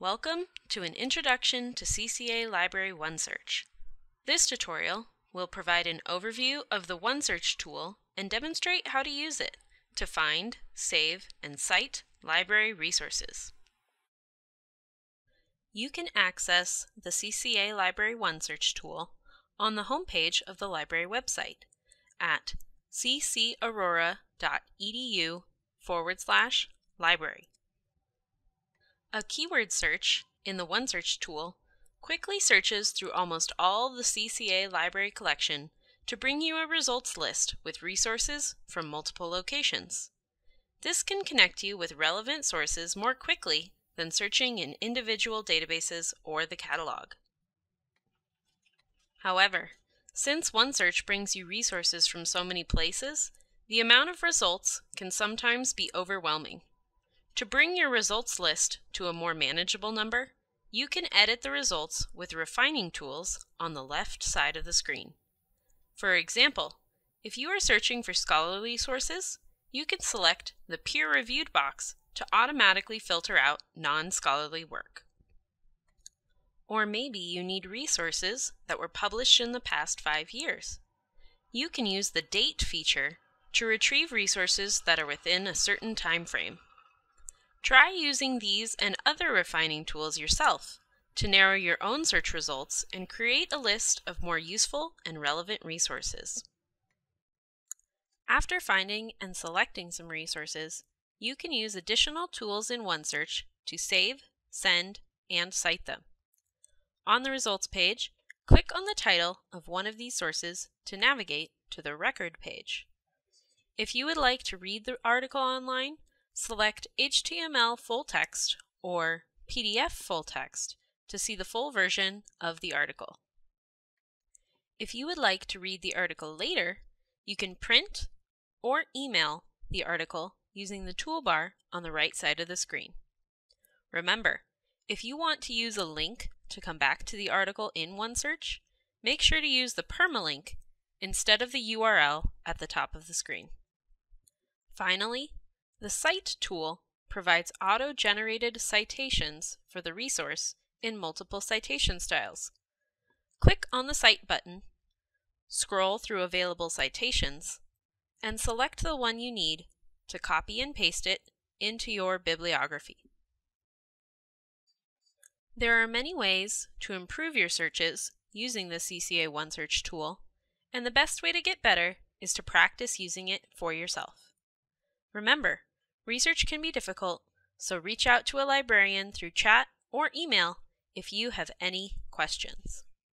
Welcome to an Introduction to CCA Library OneSearch. This tutorial will provide an overview of the OneSearch tool and demonstrate how to use it to find, save, and cite library resources. You can access the CCA Library OneSearch tool on the homepage of the library website at ccaurora.edu forward slash library. A keyword search in the OneSearch tool quickly searches through almost all the CCA library collection to bring you a results list with resources from multiple locations. This can connect you with relevant sources more quickly than searching in individual databases or the catalog. However, since OneSearch brings you resources from so many places, the amount of results can sometimes be overwhelming. To bring your results list to a more manageable number, you can edit the results with refining tools on the left side of the screen. For example, if you are searching for scholarly sources, you can select the peer-reviewed box to automatically filter out non-scholarly work. Or maybe you need resources that were published in the past five years. You can use the Date feature to retrieve resources that are within a certain time frame. Try using these and other refining tools yourself to narrow your own search results and create a list of more useful and relevant resources. After finding and selecting some resources, you can use additional tools in OneSearch to save, send, and cite them. On the results page, click on the title of one of these sources to navigate to the record page. If you would like to read the article online, Select HTML full text or PDF full text to see the full version of the article. If you would like to read the article later, you can print or email the article using the toolbar on the right side of the screen. Remember, if you want to use a link to come back to the article in OneSearch, make sure to use the permalink instead of the URL at the top of the screen. Finally, the Cite tool provides auto-generated citations for the resource in multiple citation styles. Click on the Cite button, scroll through available citations, and select the one you need to copy and paste it into your bibliography. There are many ways to improve your searches using the CCA OneSearch tool, and the best way to get better is to practice using it for yourself. Remember, Research can be difficult, so reach out to a librarian through chat or email if you have any questions.